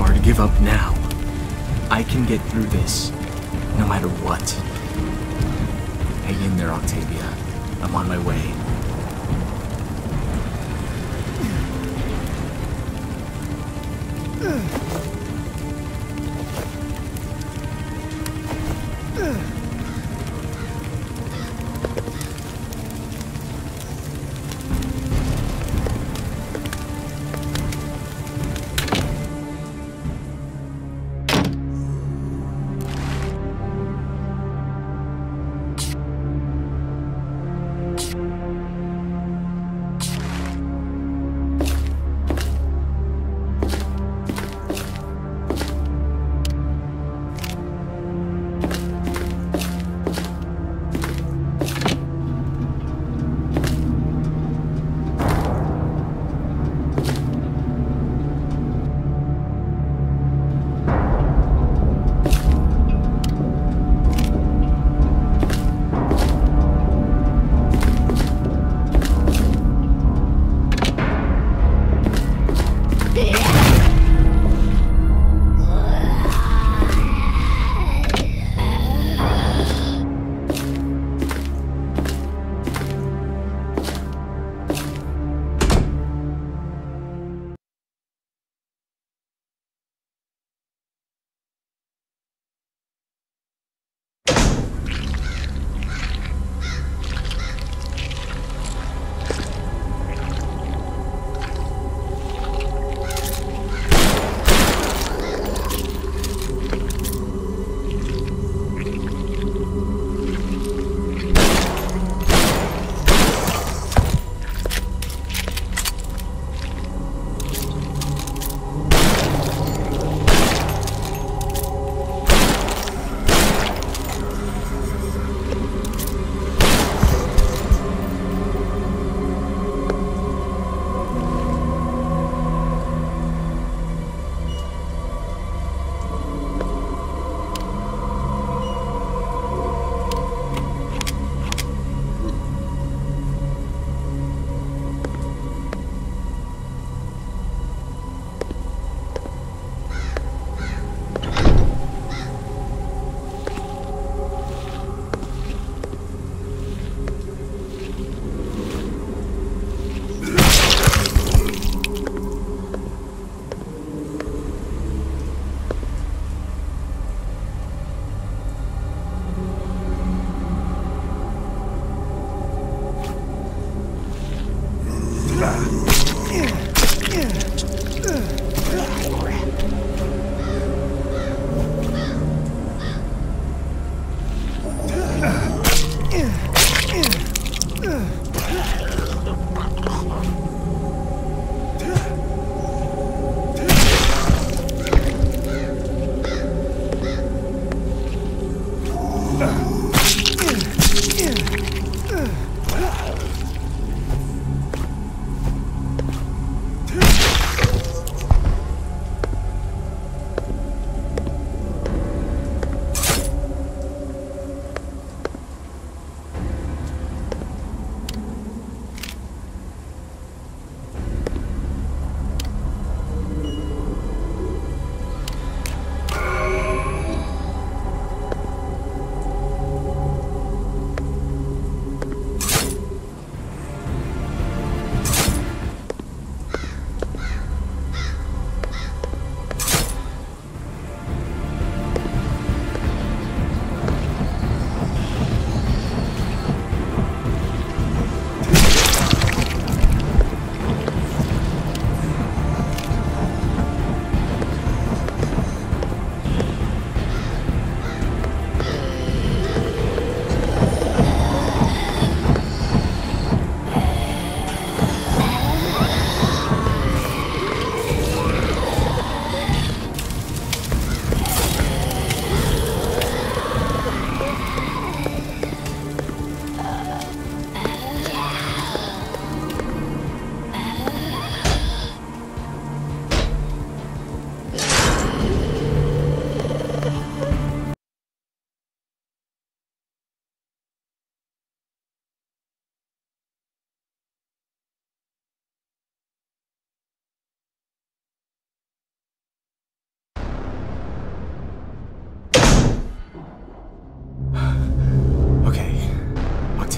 far to give up now. I can get through this, no matter what. Hang in there, Octavia. I'm on my way. Ugh.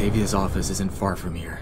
Octavia's office isn't far from here.